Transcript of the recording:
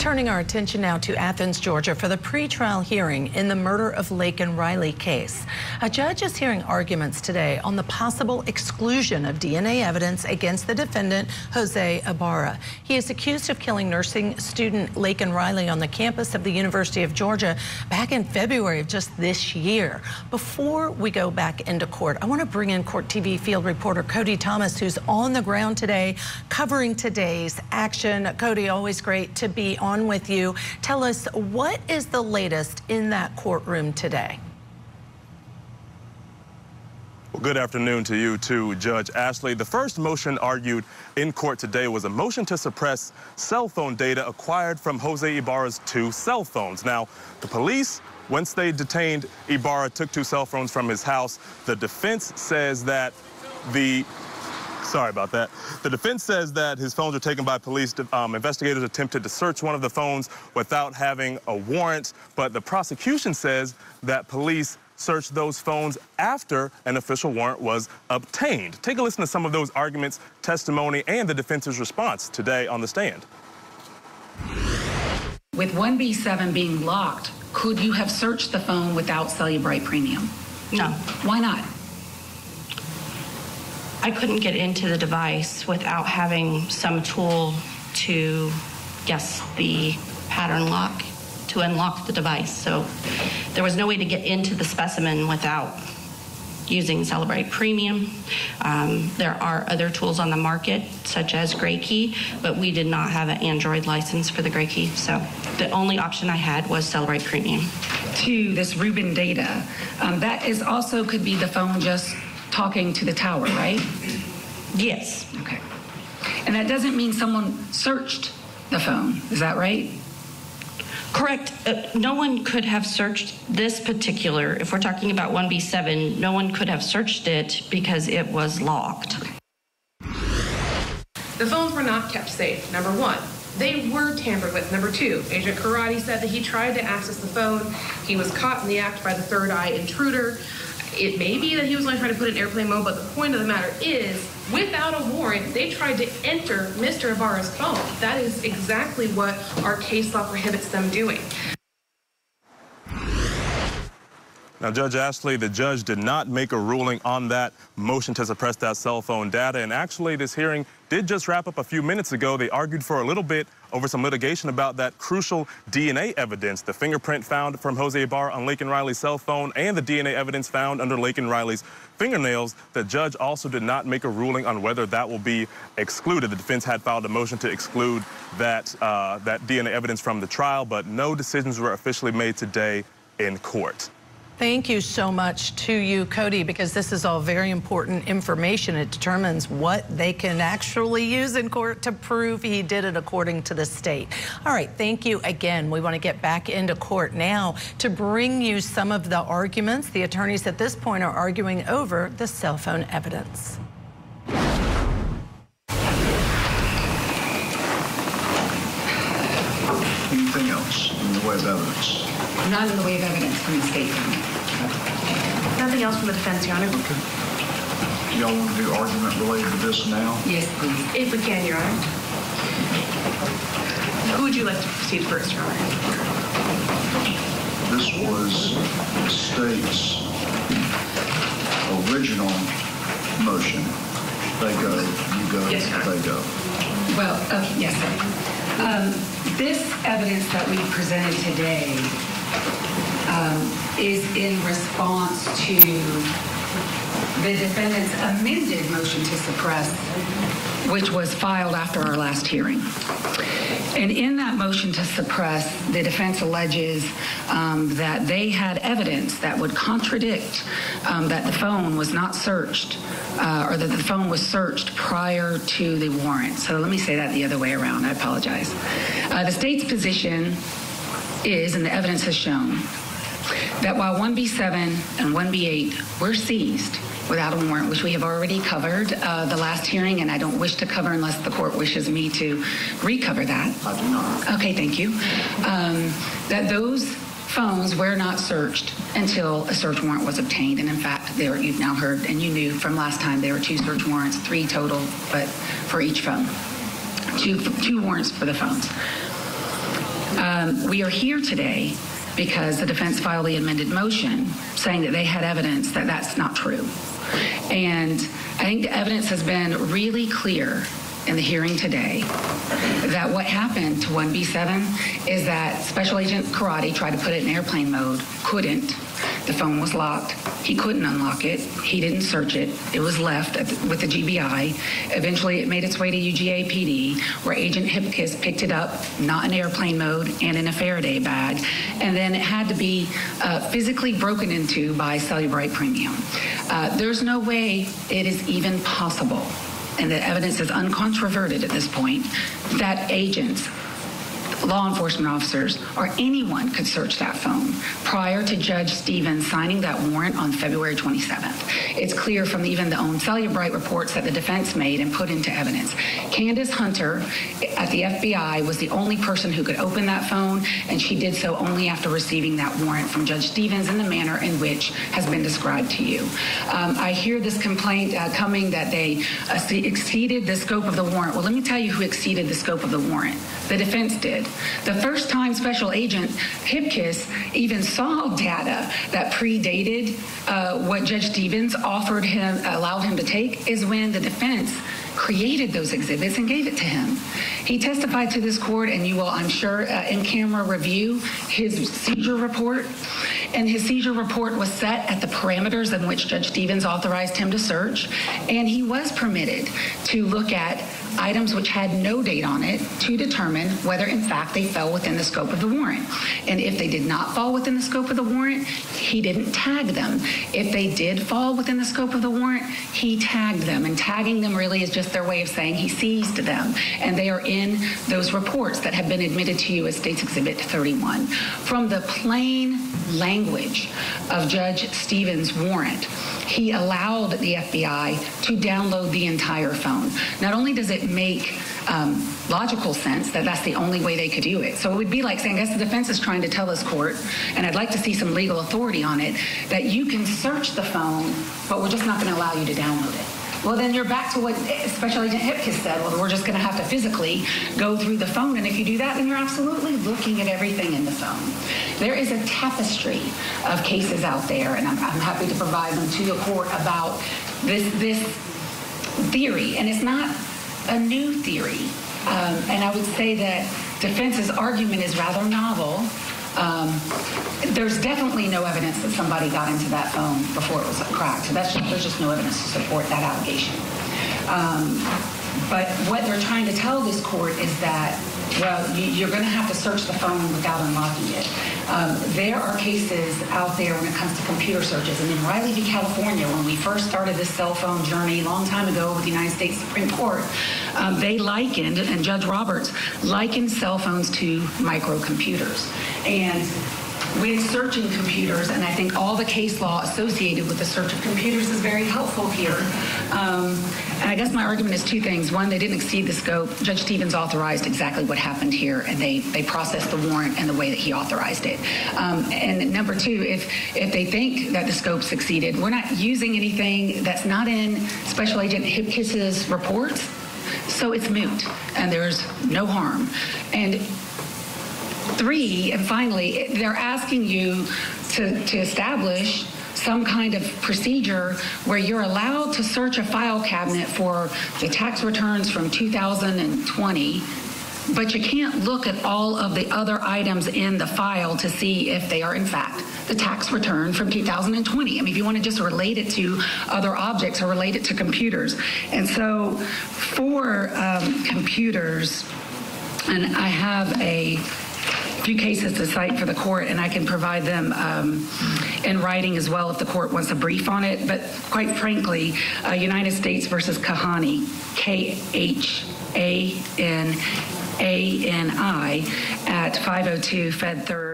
Turning our attention now to Athens, Georgia for the pretrial hearing in the murder of Laken Riley case. A judge is hearing arguments today on the possible exclusion of DNA evidence against the defendant, Jose Ibarra. He is accused of killing nursing student Laken Riley on the campus of the University of Georgia back in February of just this year. Before we go back into court, I want to bring in Court TV field reporter Cody Thomas, who's on the ground today covering today's action. Cody, always great to be on on with you. Tell us what is the latest in that courtroom today? Well, good afternoon to you too, Judge Ashley. The first motion argued in court today was a motion to suppress cell phone data acquired from Jose Ibarra's two cell phones. Now, the police, once they detained Ibarra, took two cell phones from his house. The defense says that the Sorry about that. The defense says that his phones were taken by police. Um, investigators attempted to search one of the phones without having a warrant, but the prosecution says that police searched those phones after an official warrant was obtained. Take a listen to some of those arguments, testimony, and the defense's response today on the stand. With 1B7 being locked, could you have searched the phone without Cellebrite Premium? No. Why not? I couldn't get into the device without having some tool to guess the pattern lock to unlock the device. So there was no way to get into the specimen without using Cellebrite Premium. Um, there are other tools on the market, such as GrayKey, but we did not have an Android license for the GrayKey. So the only option I had was Cellebrite Premium. To this Rubin data, um, that is also could be the phone just talking to the tower, right? Yes. Okay. And that doesn't mean someone searched the phone, is that right? Correct. Uh, no one could have searched this particular, if we're talking about 1B7, no one could have searched it because it was locked. The phones were not kept safe, number one. They were tampered with. Number two, Agent Karate said that he tried to access the phone. He was caught in the act by the third eye intruder. It may be that he was only trying to put in airplane mode, but the point of the matter is, without a warrant, they tried to enter Mr. Ibarra's phone. That is exactly what our case law prohibits them doing. Now, Judge Ashley, the judge did not make a ruling on that motion to suppress that cell phone data. And actually, this hearing did just wrap up a few minutes ago. They argued for a little bit over some litigation about that crucial DNA evidence, the fingerprint found from Jose Ibarra on Laken Riley's cell phone and the DNA evidence found under Laken Riley's fingernails. The judge also did not make a ruling on whether that will be excluded. The defense had filed a motion to exclude that, uh, that DNA evidence from the trial, but no decisions were officially made today in court. Thank you so much to you, Cody, because this is all very important information. It determines what they can actually use in court to prove he did it according to the state. All right, thank you again. We want to get back into court now to bring you some of the arguments. The attorneys at this point are arguing over the cell phone evidence. Anything else in the way of evidence? Not in the way of evidence from the state. Nothing else from the defense, Your Honor. Okay. Y'all want to do argument related to this now? Yes, please. If we can, Your Honor. Who would you like to proceed first, Your Honor? This was the state's original motion. They go, you go, Yes, they go. Well, okay, yes, sir. Um, this evidence that we presented today um, is in response to the defendant's amended motion to suppress, which was filed after our last hearing. And in that motion to suppress, the defense alleges um, that they had evidence that would contradict um, that the phone was not searched uh, or that the phone was searched prior to the warrant. So let me say that the other way around. I apologize. Uh, the state's position is, and the evidence has shown, that while 1B7 and 1B8 were seized without a warrant, which we have already covered uh, the last hearing, and I don't wish to cover unless the court wishes me to recover that. I do not. Okay, thank you. Um, that those phones were not searched until a search warrant was obtained. And in fact, there you've now heard, and you knew from last time, there were two search warrants, three total, but for each phone. Two, two warrants for the phones. Um, we are here today because the defense filed the amended motion saying that they had evidence that that's not true. And I think the evidence has been really clear in the hearing today that what happened to 1B7 is that Special Agent Karate tried to put it in airplane mode, couldn't. The phone was locked. He couldn't unlock it. He didn't search it. It was left the, with the GBI. Eventually, it made its way to UGA PD, where Agent Hipkiss picked it up, not in airplane mode, and in a Faraday bag. And then it had to be uh, physically broken into by Cellebrite Premium. Uh, there's no way it is even possible and the evidence is uncontroverted at this point, that agents law enforcement officers or anyone could search that phone prior to Judge Stevens signing that warrant on February 27th. It's clear from even the own Cellebrite reports that the defense made and put into evidence. Candace Hunter at the FBI was the only person who could open that phone, and she did so only after receiving that warrant from Judge Stevens in the manner in which has been described to you. Um, I hear this complaint uh, coming that they uh, exceeded the scope of the warrant. Well, let me tell you who exceeded the scope of the warrant. The defense did. The first time Special Agent Hipkiss even saw data that predated uh, what Judge Stevens offered him, allowed him to take, is when the defense created those exhibits and gave it to him. He testified to this court, and you will, I'm sure, uh, in camera review his seizure report. And his seizure report was set at the parameters in which Judge Stevens authorized him to search. And he was permitted to look at items which had no date on it to determine whether, in fact, they fell within the scope of the warrant. And if they did not fall within the scope of the warrant, he didn't tag them. If they did fall within the scope of the warrant, he tagged them. And tagging them really is just their way of saying he seized them. And they are in those reports that have been admitted to you as States Exhibit 31. From the plain language of Judge Stevens' warrant, he allowed the FBI to download the entire phone. Not only does it make um, logical sense that that's the only way they could do it. So it would be like saying, I guess the defense is trying to tell this court, and I'd like to see some legal authority on it, that you can search the phone, but we're just not going to allow you to download it. Well, then you're back to what Special Agent Hipkiss said. Well, we're just going to have to physically go through the phone. And if you do that, then you're absolutely looking at everything in the phone. There is a tapestry of cases out there, and I'm, I'm happy to provide them to the court about this, this theory. And it's not a new theory. Um, and I would say that defense's argument is rather novel. Um, there's definitely no evidence that somebody got into that phone before it was cracked. So that's just, there's just no evidence to support that allegation. Um, but what they're trying to tell this court is that well, you, are going to have to search the phone without unlocking it. Um, there are cases out there when it comes to computer searches. And in Riley v. California, when we first started this cell phone journey a long time ago with the United States Supreme Court, um, they likened, and Judge Roberts likened cell phones to microcomputers. And with searching computers, and I think all the case law associated with the search of computers is very helpful here. Um, and I guess my argument is two things. One, they didn't exceed the scope. Judge Stevens authorized exactly what happened here, and they, they processed the warrant in the way that he authorized it. Um, and number two, if, if they think that the scope succeeded, we're not using anything that's not in Special Agent Hipkiss's reports, so it's moot, and there's no harm. And Three, and finally, they're asking you to, to establish some kind of procedure where you're allowed to search a file cabinet for the tax returns from 2020 but you can't look at all of the other items in the file to see if they are in fact the tax return from 2020. I mean, if you want to just relate it to other objects or relate it to computers. And so for um, computers, and I have a few cases to cite for the court, and I can provide them um, in writing as well if the court wants a brief on it. But quite frankly, uh, United States versus Khanani, K H A N A N I, at 502 Fed Third.